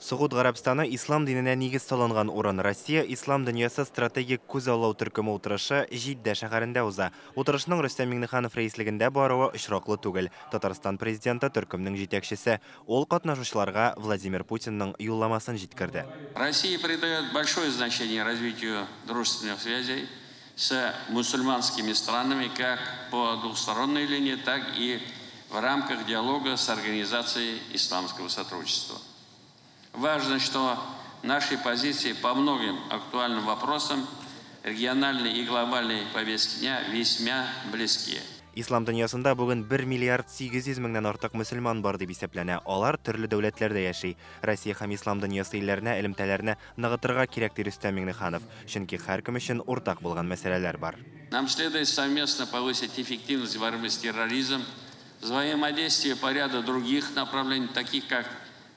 Сугуд Гарабстаны ислам диненә нигез салынган урын Россия ислам дөньясы стратегик күз аллау төркеме утырышы Җиддә шәһәрендә уза. Утырышның Рөстәм Миңнеханов рәислегендә баруы очраклы түгел. Татарстан президенты төркемнең җитәкчесе ул катнашучыларга Владимир Путинның юлламасын җиткерде. Россия придает большое значение развитию дружественных связей с мусульманскими странами как по двухсторонней линии, так и в рамках диалога с Организацией исламского сотрудничества. Важно, что наши позиции по многим актуальным вопросам региональной и глобальной повестки дня весьма близки. Ислам дөньясында бүген 1 миллиард 800 меңнән артык мөселман бар дип исәпләнә. Алар төрле дәүләтләрдә яши. Россия һәм ислам дөньясы илләренә элемтәләрне ныгытырга кирәк ди Рөстәм Миңнеханов, чөнки һәркем өчен уртак булган мәсьәләләр бар. Нам следует совместно повысить эффективность борьбы с терроризмом, взаимодействие по ряду других направлений, таких как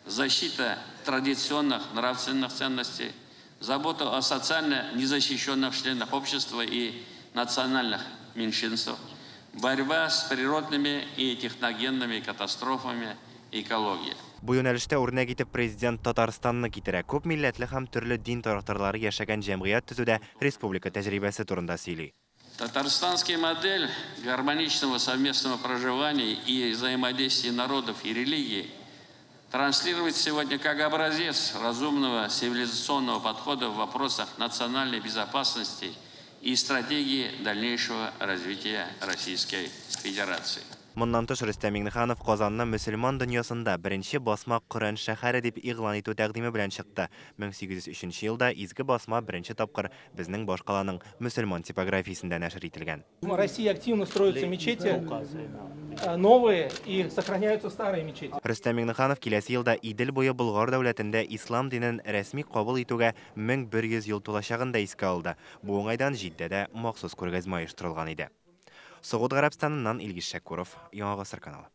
защита традиционных нравственных ценностей, забота о социально незащищенных членах общества и национальных меньшинствах, борьба с природными и техногенными катастрофами, экология. Бу юнәлештә үрнәк итеп президент Татарстанны китерә. Күп милләтле һәм төрле дин тарафдарлары яшәгән җәмгыять төзүдә республика тәҗрибәсе турында сөйли. Татарстанский модель гармоничного совместного проживания и взаимодействия народов и религий – транслировать сегодня как образец разумного цивилизационного подхода в вопросах национальной безопасности и стратегии дальнейшего развития Российской Федерации. Моннан тыш Рөстәм Миңнеханов Казанны мөселман дөньясында беренче басма Коръән шәһәре дип игълан итү тәкъдиме белән чыкты. 1803 елда изге басма беренче тапкыр безнең баш каланың мөселман типографиясендә нәшер ителгән. В России активно строятся мечети, новые и сохраняются старые мечети. Рөстәм Миңнеханов киләсе елда Идел буе Болгар дәүләтендә ислам динен рәсми кабул итүгә 1100 ел тулачагын да искә алды. Бу уңайдан Җиддәдә махсус күргәзмә оештырылган иде. Сугуд Гарабстаныннан Илгиз Шәкуров, Яңа Гасыр каналы.